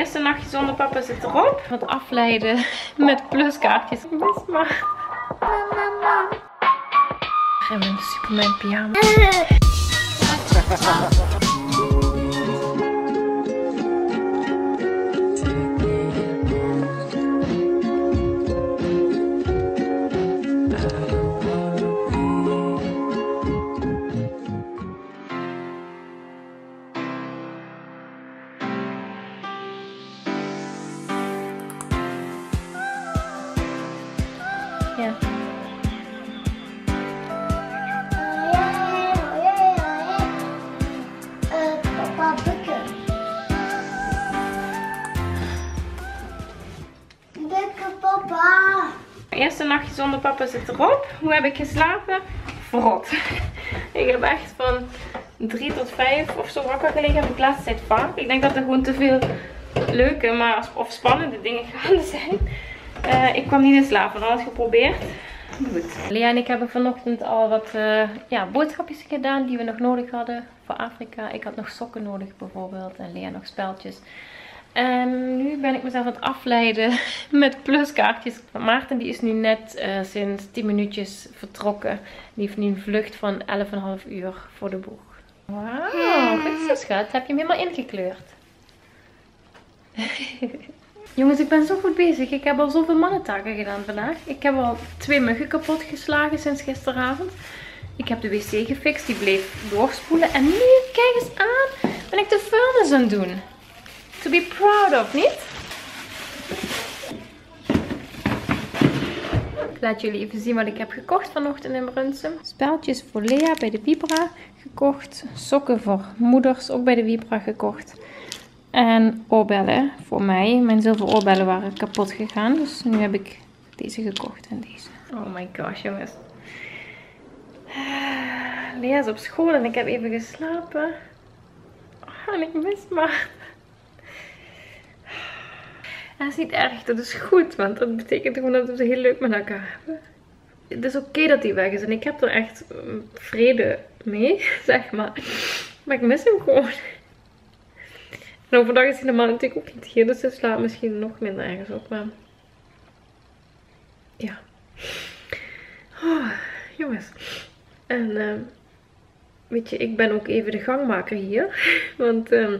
Eerste nachtje zonder papa zit erop. Wat afleiden met pluskaartjes. Best maar. En mijn Superman pyjama. Eerste nachtje zonder papa zit erop. Hoe heb ik geslapen? Verrot. ik heb echt van 3 tot 5 of zo wakker gelegen. Heb ik de laatste tijd vaak. Ik denk dat er gewoon te veel leuke maar, of spannende dingen gaande zijn. Eh, ik kwam niet in slaap. Van alles geprobeerd. Goed. Lea en ik hebben vanochtend al wat eh, ja, boodschapjes gedaan die we nog nodig hadden voor Afrika. Ik had nog sokken nodig bijvoorbeeld. En Lea nog speltjes. En nu ben ik mezelf aan het afleiden met pluskaartjes. Maarten die is nu net eh, sinds 10 minuutjes vertrokken. Die heeft nu een vlucht van 11,5 uur voor de boeg. Wauw, goed zo schat. Heb je hem helemaal ingekleurd? Jongens, ik ben zo goed bezig. Ik heb al zoveel mannentaken gedaan vandaag. Ik heb al twee muggen kapot geslagen sinds gisteravond. Ik heb de wc gefixt. Die bleef doorspoelen. En nu, kijk eens aan, ben ik de vuilnis aan het doen. To be proud of, niet? Ik laat jullie even zien wat ik heb gekocht vanochtend in Brunsum. Speltjes voor Lea bij de Vibra gekocht. Sokken voor moeders ook bij de Vibra gekocht. En oorbellen voor mij. Mijn zilveren oorbellen waren kapot gegaan. Dus nu heb ik deze gekocht en deze. Oh my gosh, jongens. Lea is op school en ik heb even geslapen. Oh, en ik mis maar. Dat is niet erg, dat is goed, want dat betekent gewoon dat we het heel leuk met elkaar hebben. Het is oké dat hij weg is en ik heb er echt mm, vrede mee, zeg maar. Maar ik mis hem gewoon. En overdag is hij normaal natuurlijk ook niet hier, dus hij slaapt misschien nog minder ergens op. Maar ja. Oh, jongens. En ehm, weet je, ik ben ook even de gangmaker hier. Want ehm,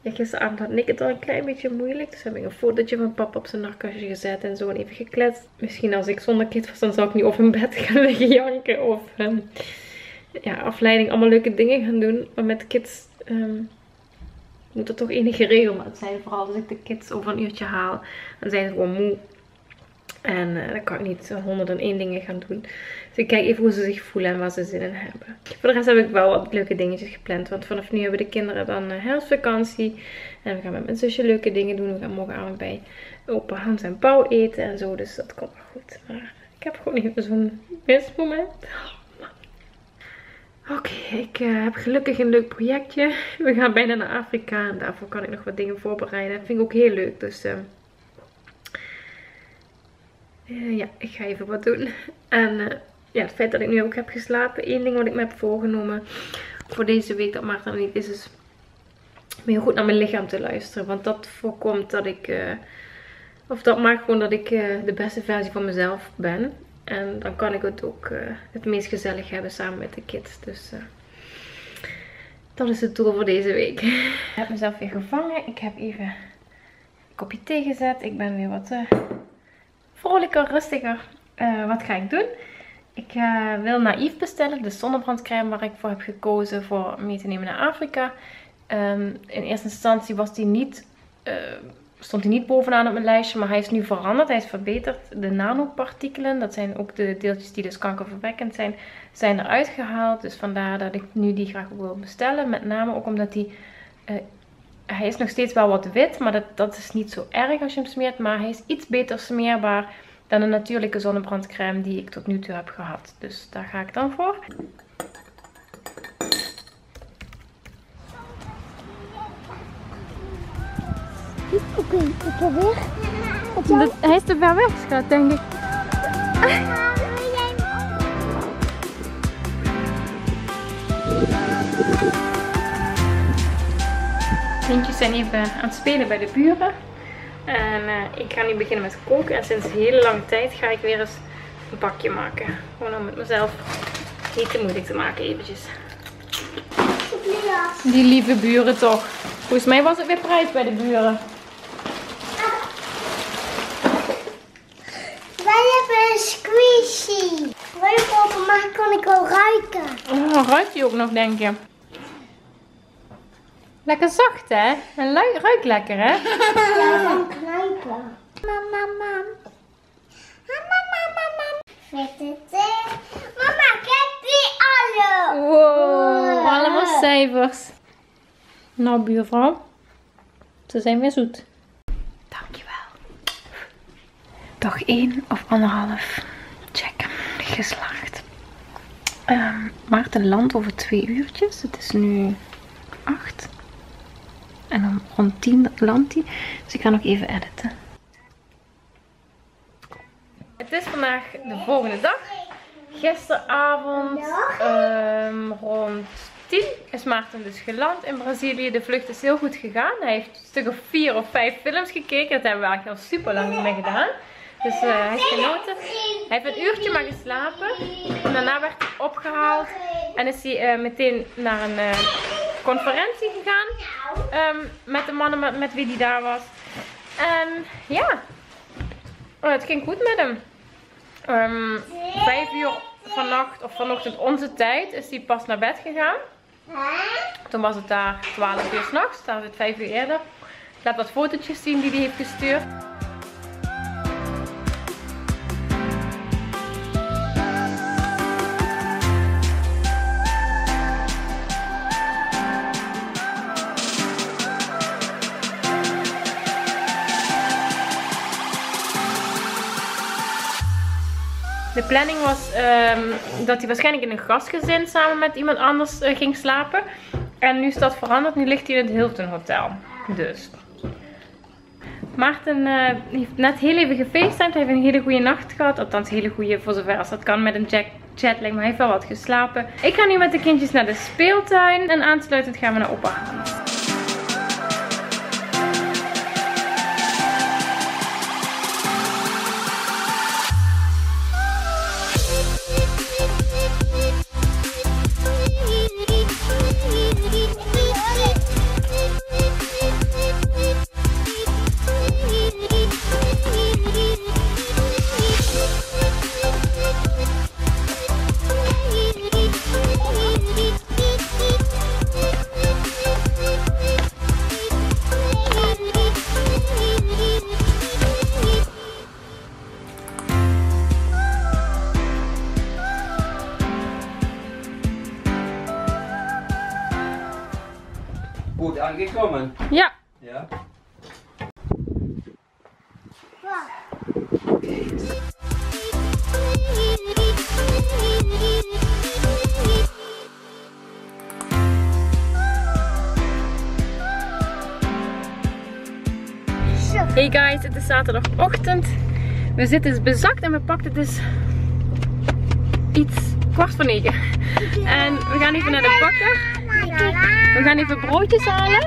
ja, gisteravond had Nick het al een klein beetje moeilijk. Dus heb ik een fotootje van papa op zijn nachtkastje gezet en zo en even gekletst. Misschien als ik zonder kind was, dan zou ik niet op in bed gaan liggen janken. Of ehm, ja, afleiding, allemaal leuke dingen gaan doen. Maar met kids moet er toch enige regelmaat zijn. Vooral als ik de kids over een uurtje haal. Dan zijn ze gewoon moe. En uh, dan kan ik niet 101 dingen gaan doen. Ik kijk even hoe ze zich voelen en waar ze zin in hebben. Voor de rest heb ik wel wat leuke dingetjes gepland. Want vanaf nu hebben de kinderen dan uh, herfstvakantie. En we gaan met mijn zusje leuke dingen doen. We gaan morgenavond bij opa Hans en Pauw eten en zo. Dus dat komt wel goed. Maar ik heb gewoon even zo'n mismoment. Oké, ik uh, heb gelukkig een leuk projectje. We gaan bijna naar Afrika en daarvoor kan ik nog wat dingen voorbereiden. Dat vind ik ook heel leuk, dus uh, uh, ja, ik ga even wat doen. En ja, het feit dat ik nu ook heb geslapen. Eén ding wat ik me heb voorgenomen voor deze week dat Maarten er niet is, is meer goed naar mijn lichaam te luisteren. Want dat voorkomt dat ik, of dat maakt gewoon dat ik de beste versie van mezelf ben. En dan kan ik het ook uh, het meest gezellig hebben samen met de kids. Dus dat is het doel voor deze week. Ik heb mezelf weer gevangen. Ik heb even een kopje thee gezet. Ik ben weer wat vrolijker, rustiger. wat ga ik doen? Ik wil naïef bestellen. De zonnebrandcrème waar ik voor heb gekozen voor mee te nemen naar Afrika. Um, in eerste instantie was die niet stond hij niet bovenaan op mijn lijstje, maar hij is nu veranderd. Hij is verbeterd. De nanopartikelen, dat zijn ook de deeltjes die dus kankerverwekkend zijn, zijn eruit gehaald. Dus vandaar dat ik nu die graag wil bestellen. Met name ook omdat hij, uh, hij is nog steeds wel wat wit, maar dat, dat is niet zo erg als je hem smeert. Maar hij is iets beter smeerbaar dan de natuurlijke zonnebrandcrème die ik tot nu toe heb gehad. Dus daar ga ik dan voor. Oké, okay, ik probeer. Dat, hij is te ver weg, schat, denk ik. kindjes zijn even aan het spelen bij de buren. En eh, ik ga nu beginnen met koken. En sinds een hele lange tijd ga ik weer eens een pakje maken. Gewoon om het mezelf niet te moeilijk te maken eventjes. Die lieve buren toch. Volgens mij was het weer prijs bij de buren. Wij hebben een squishy. Open maken, kan ik al ruiken. Oh, ruikt die ook nog, denk je? Lekker zacht, hè? En ruikt lekker, hè? Jij kan knijpen. Mama, mam. Mama, mama, mam. Met het eh. Mama, heb die alle. Wow, allemaal cijfers. Nou, buurvrouw. Ze zijn weer zoet. Dankjewel. Dag 1 of anderhalf. Check. Geslaagd. Ehm Maarten landt over twee uurtjes. Het is nu 8. En dan rond 10 landt hij. Dus ik ga nog even editen. Het is vandaag de volgende dag. Gisteravond ehm, rond 10 is Maarten dus geland in Brazilië. De vlucht is heel goed gegaan. Hij heeft een stuk of 4 of 5 films gekeken. Dat hebben we eigenlijk al super lang niet meer gedaan. Dus eh, hij heeft genoten. Hij heeft een uurtje maar geslapen. En daarna werd hij opgehaald. En is hij eh, meteen naar een eh, conferentie gegaan. ehm, met de mannen met, met wie hij daar was. En ja, Oh, het ging goed met hem. Ehm vijf uur vannacht of vanochtend onze tijd is hij pas naar bed gegaan. Toen was het daar 12 uur s'nachts, daar is het 5 uur eerder. Ik laat wat fotootjes zien die hij heeft gestuurd. Planning was ehm, dat hij waarschijnlijk in een gastgezin samen met iemand anders eh, ging slapen. En nu is dat veranderd. Nu ligt hij in het Hilton Hotel. Dus. Maarten eh, heeft net heel even gefacetimed. Hij heeft een hele goede nacht gehad. Althans, hele goede voor zover als dat kan met een jetlag. Maar hij heeft wel wat geslapen. Ik ga nu met de kindjes naar de speeltuin. En aansluitend gaan we naar opa Hey guys, het is zaterdagochtend. We zitten dus bezakt en we pakten dus iets kwart voor negen. En we gaan even naar de bakker. We gaan even broodjes halen.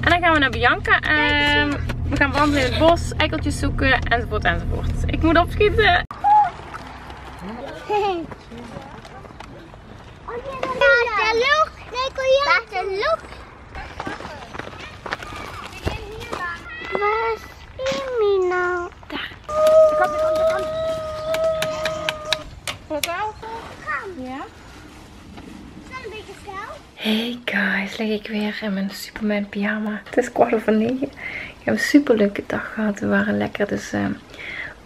En dan gaan we naar Bianca. En we gaan wandelen in het bos, eikeltjes zoeken, enzovoort, enzovoort. Ik moet opschieten. Daar de lucht. Nee, kon je Daar de lucht. Waar is Amy nou? Daar. Ja. Is dat een beetje snel? Hey guys, lig ik weer in mijn Superman pyjama. Het is kwart over negen. Ik heb een super leuke dag gehad. We waren lekker dus eh,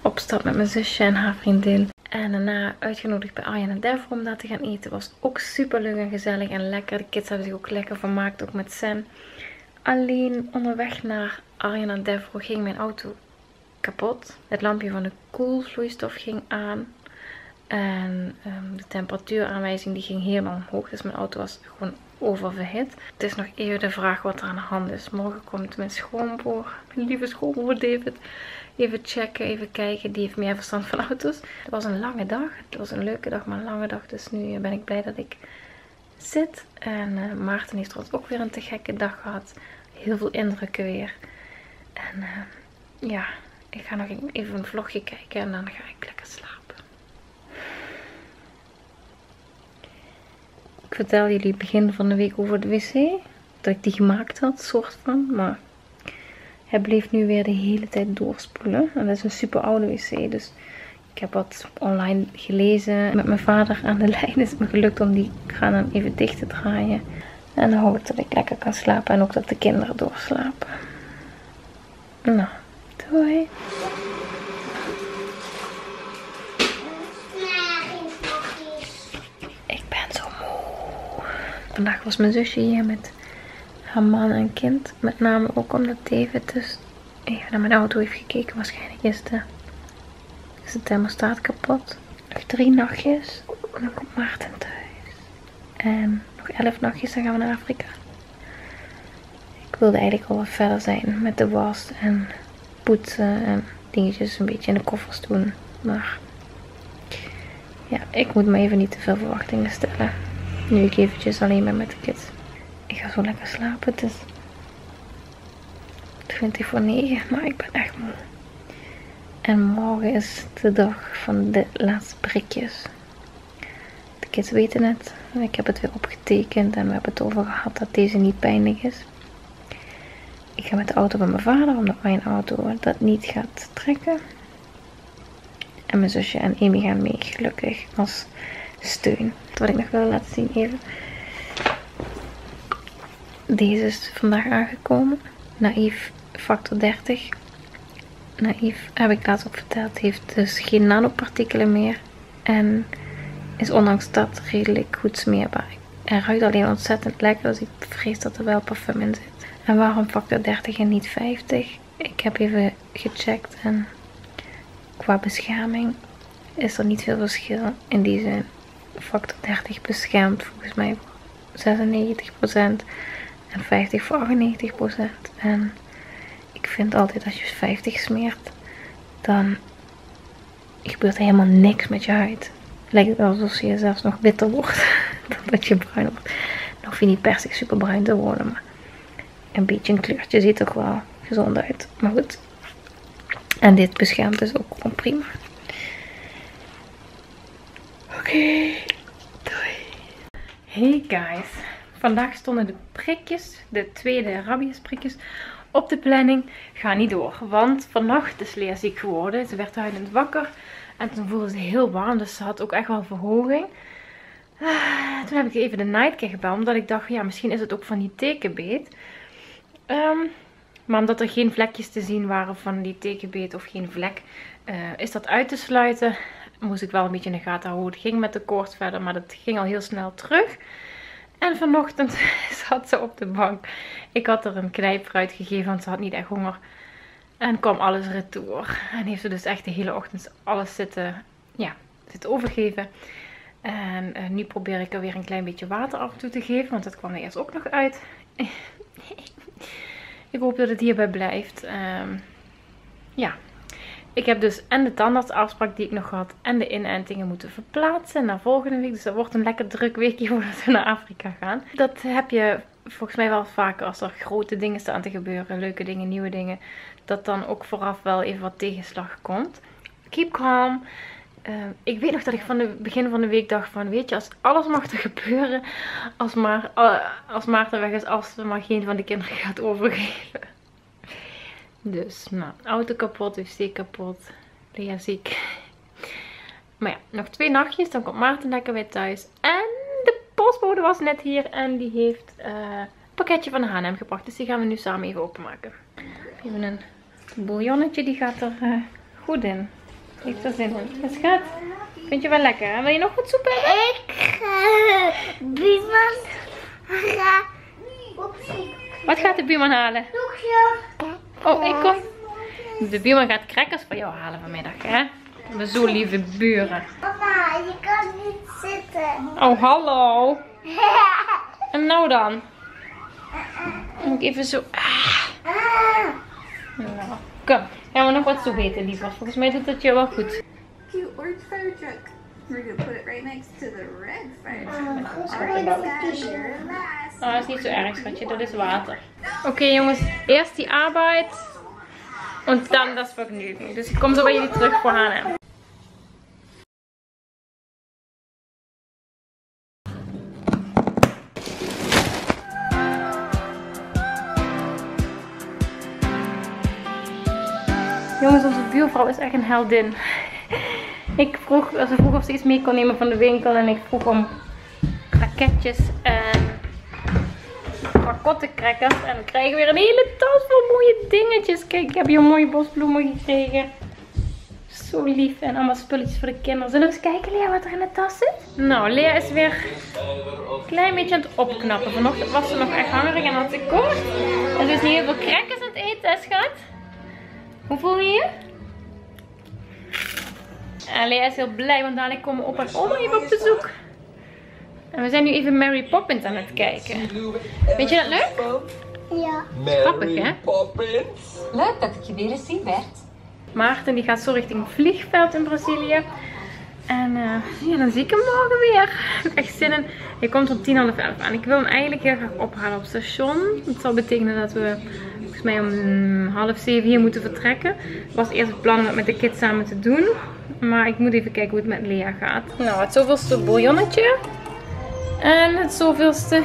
op stap met mijn zusje en haar vriendin. En daarna uitgenodigd bij Arjen en Dev om daar te gaan eten. Was ook super leuk en gezellig en lekker. De kids hebben zich ook lekker vermaakt, ook met Sam. Alleen onderweg naar Arjen en Devro ging mijn auto kapot. Het lampje van de koelvloeistof ging aan. En ehm, de temperatuuraanwijzing die ging helemaal omhoog. Dus mijn auto was gewoon oververhit. Het is nog even de vraag wat er aan de hand is. Morgen komt mijn schoonbroer, mijn lieve schoonbroer David, even checken, even kijken. Die heeft meer verstand van auto's. Het was een lange dag. Het was een leuke dag, maar een lange dag. Dus nu ben ik blij dat ik zit. En eh, Maarten heeft trouwens ook weer een te gekke dag gehad. Heel veel indrukken weer. En eh, ja, ik ga nog even een vlogje kijken en dan ga ik lekker slapen. Vertel jullie begin van de week over de wc. Dat ik die gemaakt had, soort van. Maar hij bleef nu weer de hele tijd doorspoelen. En dat is een super oude wc. Dus ik heb wat online gelezen. Met mijn vader aan de lijn is het me gelukt om die kraan dan even dicht te draaien. En dan hoop ik dat ik lekker kan slapen. En ook dat de kinderen doorslapen. Nou, doei. Nee, geen stokjes. Ik ben zo moe. Vandaag was mijn zusje hier met haar man en kind. Met name ook omdat David dus even naar mijn auto heeft gekeken. Waarschijnlijk is de, is de thermostaat kapot. Nog drie nachtjes. En dan komt Maarten thuis. En nog elf nachtjes, dan gaan we naar Afrika. Ik wilde eigenlijk al wat verder zijn met de was en poetsen en dingetjes een beetje in de koffers doen. Maar ja, ik moet me even niet te veel verwachtingen stellen. Nu ik eventjes alleen ben met de kids. Ik ga zo lekker slapen. Het is 20 voor 9, maar ik ben echt moe. En morgen is de dag van de laatste prikjes. De kids weten het. Ik heb het weer opgetekend en we hebben het over gehad dat deze niet pijnlijk is. Ik ga met de auto van mijn vader, omdat mijn auto dat niet gaat trekken. En mijn zusje en Amy gaan mee, gelukkig, als steun. Wat ik nog wil laten zien even. Deze is vandaag aangekomen. Naïef factor 30. Naïef, heb ik laatst ook verteld, heeft dus geen nanopartikelen meer. En is ondanks dat redelijk goed smeerbaar. En ruikt alleen ontzettend lekker, dus ik vrees dat er wel parfum in zit. En waarom factor 30 en niet 50? Ik heb even gecheckt en qua bescherming is er niet veel verschil in die zin. Factor 30 beschermt volgens mij voor 96% en 50 voor 98%. En ik vind altijd als je 50 smeert, dan gebeurt er helemaal niks met je huid. Lijkt het alsof je zelfs nog witter wordt dan dat je bruin wordt. Dan hoef je niet per se super bruin te worden, maar een beetje een kleurtje ziet er wel gezond uit. Maar goed. En dit beschermt dus ook gewoon prima. Hey guys, vandaag stonden de prikjes, de tweede rabiesprikjes, op de planning. Ga niet door, want vannacht is Lea ziek geworden. Ze werd huilend wakker en toen voelde ze heel warm, dus ze had ook echt wel verhoging. Ah, toen heb ik even de nightcare gebeld, omdat ik dacht, ja, misschien is het ook van die tekenbeet. Ehm, maar omdat er geen vlekjes te zien waren van die tekenbeet of geen vlek, eh, is dat uit te sluiten. Moest ik wel een beetje in de gaten houden hoe het ging met de koorts verder, maar dat ging al heel snel terug. En vanochtend zat ze op de bank. Ik had er een knijpfruit gegeven, want ze had niet echt honger. En kwam alles retour. En heeft ze dus echt de hele ochtend alles zitten, ja, zitten overgeven. En eh, nu probeer ik er weer een klein beetje water af en toe te geven, want dat kwam er eerst ook nog uit. ik hoop dat het hierbij blijft. Ehm, ja, ik heb dus en de tandartsafspraak die ik nog had en de inentingen moeten verplaatsen naar volgende week. Dus dat wordt een lekker druk weekje voordat we naar Afrika gaan. Dat heb je volgens mij wel vaker als er grote dingen staan te gebeuren. Leuke dingen, nieuwe dingen. Dat dan ook vooraf wel even wat tegenslag komt. Keep calm. Uh, ik weet nog dat ik van het begin van de week dacht van, weet je, als alles mag er gebeuren, als, maar, uh, als Maarten weg is, als ze maar geen van de kinderen gaat overgeven. Dus, nou, auto kapot, wc kapot, Lea ziek. Maar ja, nog twee nachtjes, dan komt Maarten lekker weer thuis. En de postbode was net hier en die heeft uh, een pakketje van H&M gebracht. Dus die gaan we nu samen even openmaken. Even een bouillonnetje, die gaat er goed in. Heeft er zin in. Het gaat. Vind je wel lekker? En wil je nog wat soep hebben? Ik ga buurman. Wat gaat de buurman halen? Doekje. Oh, ik kom. De buurman gaat crackers voor jou halen vanmiddag, hè? We zo lieve buren. Mama, je kan niet zitten. Oh, hallo. En nou dan? Dan moet ik even zo... Ah. Nou, kom. Gaan we nog wat soep eten, lieverd? Volgens mij doet dat je wel goed. Cute orange fire truck. We're gonna put it right next to the red fire. T-shirt. Oh, dat is niet zo erg, schatje. Dat is water. Oké, jongens. Eerst die arbeid. En dan dat vergnügen. Dus ik kom zo bij jullie terug voor Hannah. Jongens, onze buurvrouw is echt een heldin. Ik vroeg, ze vroeg of ze iets mee kon nemen van de winkel. En ik vroeg om raketjes en crackers. En we krijgen weer een hele tas vol mooie dingetjes. Kijk, ik heb hier mooie bosbloemen gekregen. Zo lief. En allemaal spulletjes voor de kinderen. Zullen we eens kijken, Lea, wat er in de tas zit? Nou, Lea is weer een klein beetje aan het opknappen. Vanochtend was ze nog echt hongerig en had ze kort. En is nu heel veel crackers aan het eten, hè, schat? Hoe voel je je? En Lea is heel blij, want dadelijk komen op en oma even op bezoek. En we zijn nu even Mary Poppins aan het kijken. Vind je dat leuk? Ja. Grappig, hè? Poppins. Leuk dat ik je weer eens zie, Bert. Maarten die gaat zo richting het vliegveld in Brazilië. En eh, ja, dan zie ik hem morgen weer. Ik heb echt zin in. Hij komt om tien half elf aan. Ik wil hem eigenlijk heel graag ophalen op het station. Dat zal betekenen dat we volgens mij om half zeven hier moeten vertrekken. Het was eerst het plan om dat met de kids samen te doen. Maar ik moet even kijken hoe het met Lea gaat. Nou, het zoveelste bouillonnetje. En het zoveelste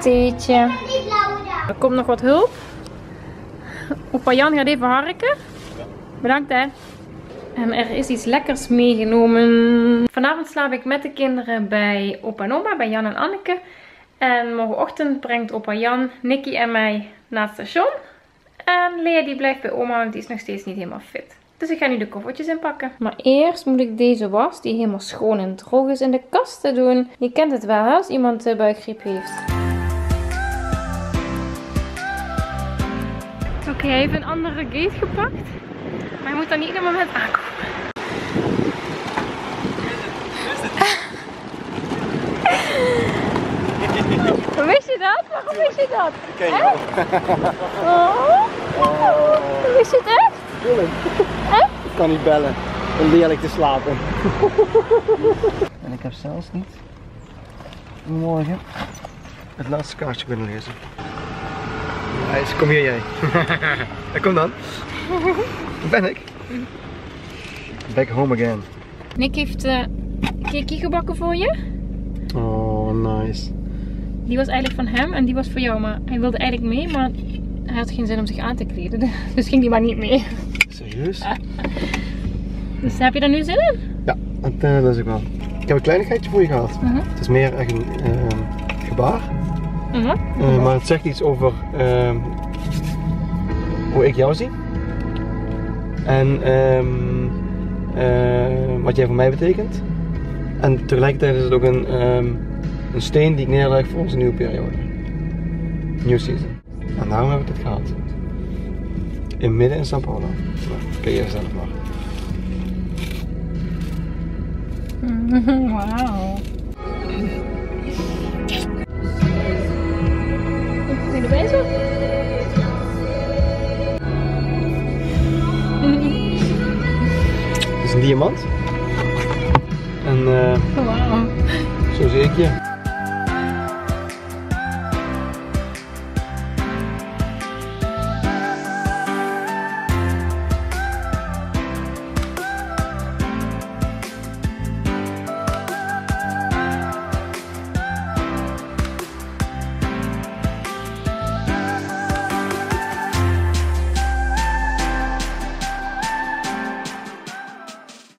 theetje. Er komt nog wat hulp. Opa Jan gaat even harken. Bedankt hè. En er is iets lekkers meegenomen. Vanavond slaap ik met de kinderen bij opa en oma, bij Jan en Anneke. En morgenochtend brengt opa Jan, Nicky en mij naar het station. En Lea die blijft bij oma, want die is nog steeds niet helemaal fit. Dus ik ga nu de koffertjes inpakken. Maar eerst moet ik deze was, die helemaal schoon en droog is, in de kast te doen. Je kent het wel hè, als iemand eh, buikgriep heeft. Oké, hij heeft een andere gate gepakt. Maar hij moet dan niet ieder moment aankomen. Hoe wist je dat? Waarom wist je dat? Kijk, Oh. Wist je het echt? Ik kan niet bellen. Om heerlijk te slapen. en ik heb zelfs niet morgen het laatste kaartje kunnen lezen. Hij kom hier jij. kom dan. Daar ben ik. Back home again. Nick heeft eh kikkie gebakken voor je. Oh, nice. Die was eigenlijk van hem en die was voor jou. Maar hij wilde eigenlijk mee, maar hij had geen zin om zich aan te kleden. Dus ging hij maar niet mee. Serieus? Dus heb je er nu zin in? Ja, dat, eh, dat is ik wel. Ik heb een kleinigheidje voor je gehad. Mhm. Het is meer echt een ehm, gebaar. Mhm. Eh, maar het zegt iets over ehm, hoe ik jou zie. En ehm, eh, wat jij voor mij betekent. En tegelijkertijd is het ook een, een steen die ik neerleg voor onze nieuwe periode. New season. En daarom heb ik dit gehad. In midden in São Paulo. Nou, kun je zelf maar. Wauw. Ben je? Het is een diamant. En eh, Wauw. zo zie ik je.